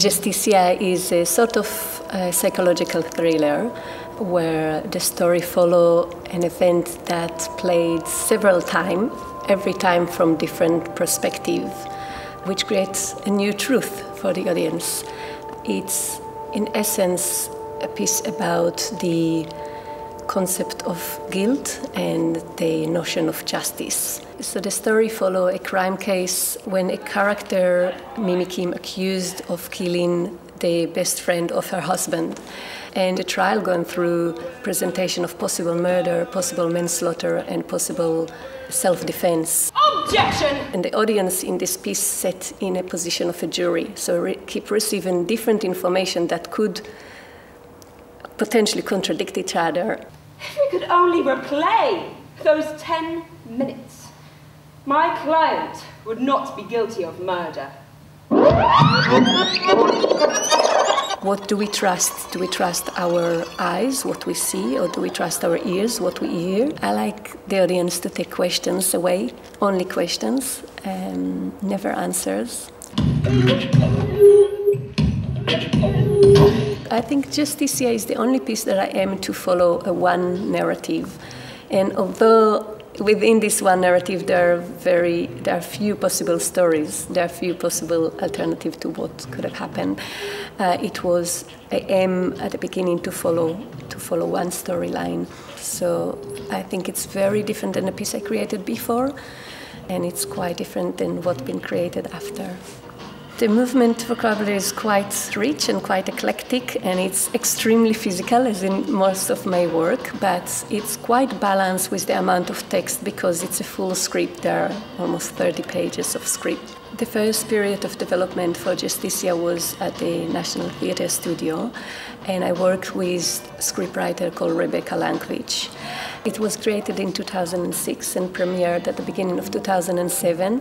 Justitia is a sort of a psychological thriller where the story follow an event that played several times, every time from different perspective, which creates a new truth for the audience. It's in essence a piece about the concept of guilt and the notion of justice. So the story follows a crime case when a character, Mimi Kim, accused of killing the best friend of her husband. And the trial going through presentation of possible murder, possible manslaughter, and possible self-defense. Objection! And the audience in this piece set in a position of a jury, so re- keep receiving different information that could potentially contradict each other. If we could only replay those ten minutes, my client would not be guilty of murder. What do we trust? Do we trust our eyes, what we see, or do we trust our ears, what we hear? I like the audience to take questions away, only questions, um, never answers. I think Justitia is the only piece that I aim to follow a one narrative. And although within this one narrative there are very there are few possible stories, there are few possible alternatives to what could have happened. Uh, it was I aim at the beginning to follow to follow one storyline. So I think it's very different than the piece I created before, and it's quite different than what's been created after. The movement vocabulary is quite rich and quite eclectic, and it's extremely physical, as in most of my work, but it's quite balanced with the amount of text because it's a full script. There are almost 30 pages of script. The first period of development for Justitia was at the National Theatre Studio, and I worked with a scriptwriter called Rebecca Lenkiewicz. It was created in 2006 and premiered at the beginning of 2007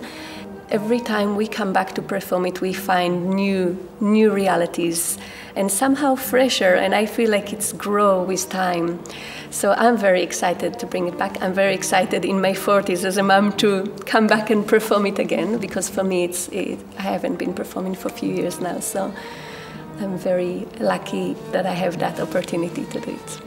every time we come back to perform it, we find new, new realities and somehow fresher. And I feel like it's grow with time. So I'm very excited to bring it back. I'm very excited in my 40s as a mom to come back and perform it again because for me, it's, it, I haven't been performing for a few years now. So I'm very lucky that I have that opportunity to do it.